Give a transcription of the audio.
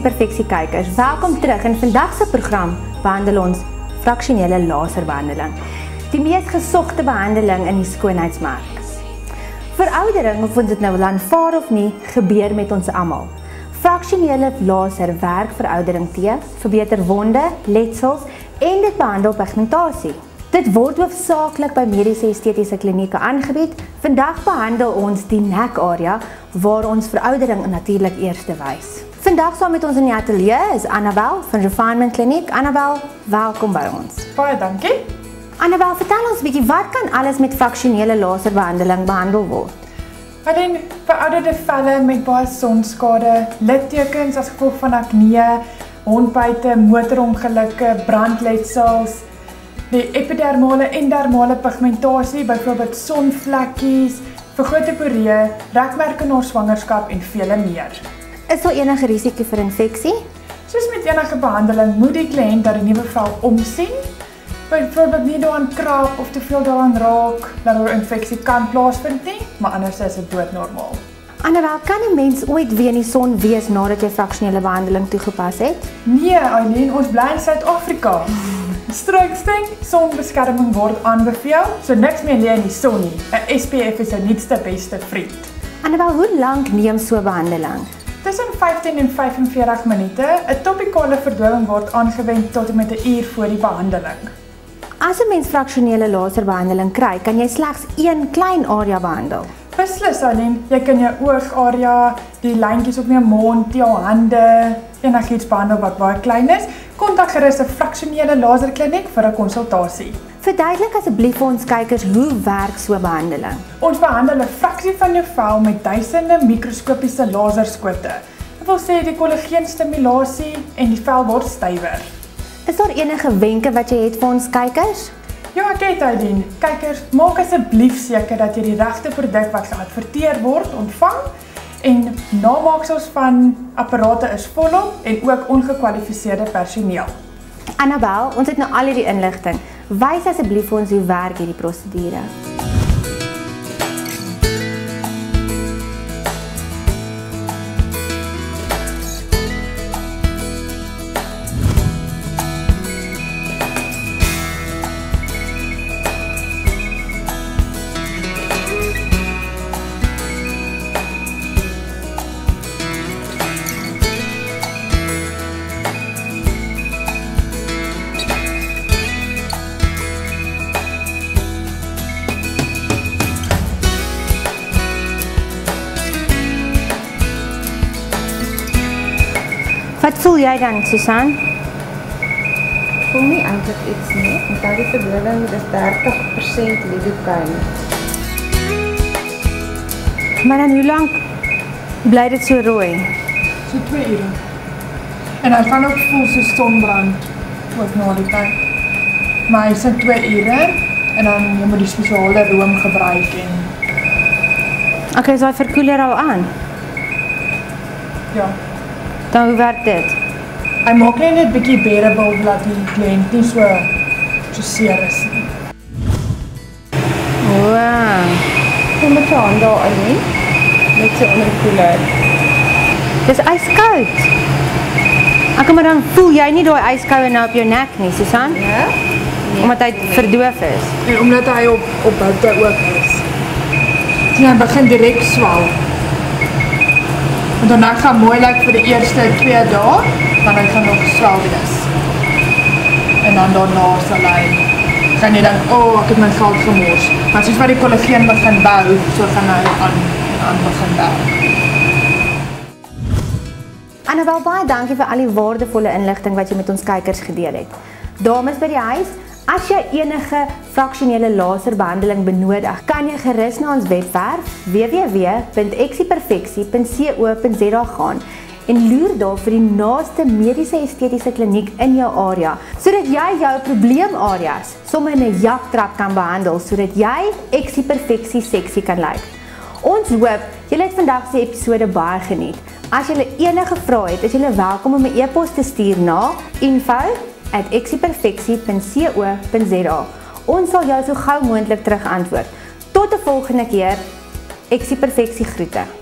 Perfeksie kykers. Welkom terug in vandag se program behandel ons fraksionele laserbehandeling. Die mees gesogte behandeling in die skoonheidsmark. Veroudering of ons dit nou wil aanvaar of nie, gebeur met ons almal. Fraksionele laser werk veroudering te, verbeter wonde, letsels en dit behandel pigmentasie. Dit word hoofsaaklik by mediese estetiese klinieke aangebied. Vandag behandel ons die nekarea waar ons veroudering natuurlik eers te wys. Vandag saam met ons in die ateljee is Annabel van Refinement Kliniek. Annabel, welkom by ons. Baie dankie. Annabel, vertel ons 'n bietjie wat kan alles met fraksionele laserbehandeling behandel word? Alleen verouderde velle met baie sonskade, littekens as gevolg van akne, hondbyte, motorongelukke, brandletsels, die epidermale en dermale pigmentasie, byvoorbeeld sonvlekkies, vergrote poree, rekmerke na swangerskap en vele meer. Is daar enige risiko vir infeksie? Soos met enige behandeling, moet die kliënt dat die nuwe vel omsien. Byvoorbeeld nie daaraan krap of te veel daaraan raak dat 'n infeksie kan plaasvind nie, maar anders is dit doodnormaal. Annabel, kan 'n mens ooit weer in die son wees nadat jy fraksionele behandeling toegepas het? Nee, Aileen, ons bly in Suid-Afrika. Strooksting, sonbeskerming word aanbeveel, so niks meer lê in die son nie. 'n SPF is 'n nuutste beste vriend. Annabel, hoe lank neem so 'n behandeling? Tussen 15 en 45 minute. 'n Topikale verdowing word aangewend tot en met 'n uur voor die behandeling. As 'n mens fraksionele laserbehandeling kry, kan jy slegs een klein area behandel. Beslis alleen, jy kan jou oogarea, die lyntjies op jou mond, jou hande, enigiets behandel wat baie klein is. Kontak gerus 'n fraksionele laserkliniek vir 'n konsultasie. Verduidelik asseblief vir ons kykers hoe werk so 'n behandeling. Ons behandel 'n fraksie van jou vel met duisende mikroskopiese laserskote. Dit wil sê die kollageenstimulasie en die vel word stywer. Is daar enige wenke wat jy het vir ons kykers? Ja, ek het uitdien. Kykers, maak asseblief seker dat jy die regte produk wat geadverteer word ontvang en namaaksels van apparate is volop en ook ongekwalifiseerde personeel. Annabel, ons het nou al hierdie inligting. Wys asseblief vir ons hoe werk hierdie prosedure. Wat voel jy dan, Susan? voel nie eintlik iets nie. Onthou die verdowing is 30% lidocaine. Maar dan hoe lank bly dit so rooi? So 2 ure. En hy gaan ook voel so sonbrand ook na die tyd. Maar hy sê 2 ure en dan jy moet die spesiale room gebruik en Okay, is daai verkoeler al aan? ja, Dan hoe werk dit? hy maak net net bietjie bearable dat die kliënt nie so so seer is nie. Wow. Kom met jou hande daar alleen. Net so onder die koeler. Dis ijskoud. Ek maar dan voel jy nie daai ijskoue nou op jou nek nie, Susan? Ja? Omdat hy verdoof is. En omdat hy op op hitte ook is. Sien hy begin direk swel. Dan gaan mooi lyk vir die eerste 2 dae, dan gaan nog swel wees. En dan daarna sal hy gaan jy dan oh, ek het my geld gemors. Maar soos wat die kollageen begin bou, so gaan hy aan aan begin bou. Annabel, baie dankie vir al die waardevolle inligting wat jy met ons kykers gedeel het. Dames by die huis, as jy enige fraksionele laserbehandeling benodig, kan jy gerus na ons webwerf www.exieperfeksie.co.za gaan en loer daar vir die naaste mediese estetiese kliniek in jou area, sodat jy jou probleemareas sommer in 'n jaktrap kan behandel sodat jy eksieperfeksie seksie kan lyk. Ons hoop julle het vandag se episode baie geniet. As julle enige vrae het, is julle welkom om 'n e-pos te stuur na info@exieperfeksie.co.za. Ons sal jou so gou moontlik terugantwoord. Tot 'n volgende keer. Eksieperfeksie groete.